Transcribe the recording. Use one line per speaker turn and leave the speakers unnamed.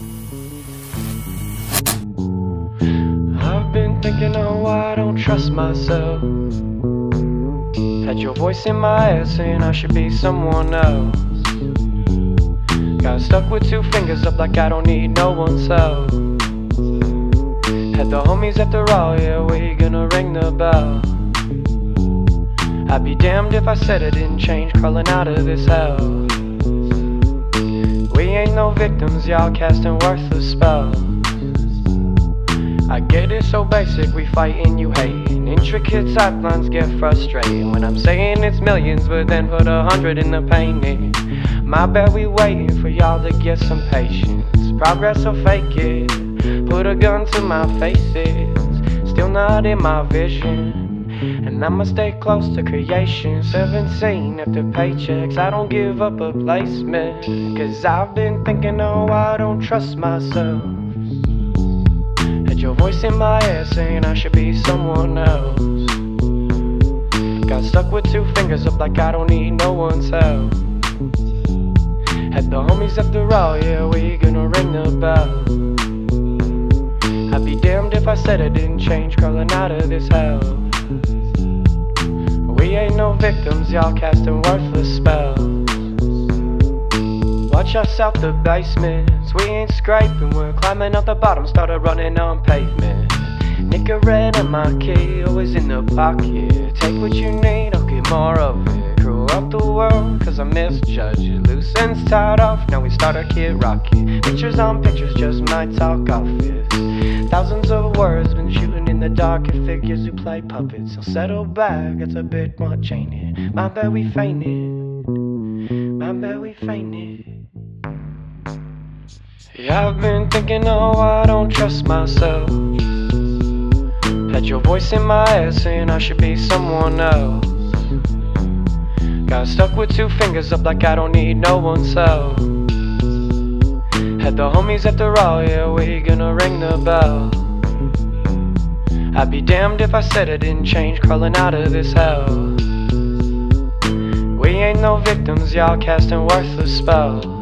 I've been thinking on why I don't trust myself. Had your voice in my head saying I should be someone else. Got stuck with two fingers up like I don't need no one's help. Had the homies after all, yeah, we gonna ring the bell. I'd be damned if I said I didn't change crawling out of this hell. Ain't no victims, y'all casting worthless spells. I get it so basic, we fighting, you hating. Intricate sidelines get frustrating when I'm saying it's millions, but then put a hundred in the painting. My bad, we waiting for y'all to get some patience. Progress or fake it, put a gun to my faces. Still not in my vision. And I'ma stay close to creation 17 after paychecks. I don't give up a placement Cause I've been thinking oh I don't trust myself. Had your voice in my head saying I should be someone else. Got stuck with two fingers up like I don't need no one's help. Had the homies after all, yeah we gonna ring the bell. I'd be damned if I said I didn't change crawling out of this hell ain't no victims, y'all casting worthless spells. Watch us out the basements, we ain't scraping, we're climbing up the bottom, started running on pavement. Nicorette and my key, always in the pocket. Take what you need, I'll get more of it. Grew up the world, cause I misjudge it. Loose ends tied off, now we start our kid rocket. Pictures on pictures, just might talk office. Thousands of words been shooting in the dark at figures who play puppets. I'll settle back, it's a bit much, ain't it? My bad we fainted. My bad we fainted. Yeah, I've been thinking, oh, I don't trust myself. Had your voice in my head saying I should be someone else. Got stuck with two fingers up like I don't need no one's help. Had the homies after all, yeah, we gonna ring the bell. I'd be damned if I said I didn't change, crawling out of this hell. We ain't no victims, y'all casting worthless spells.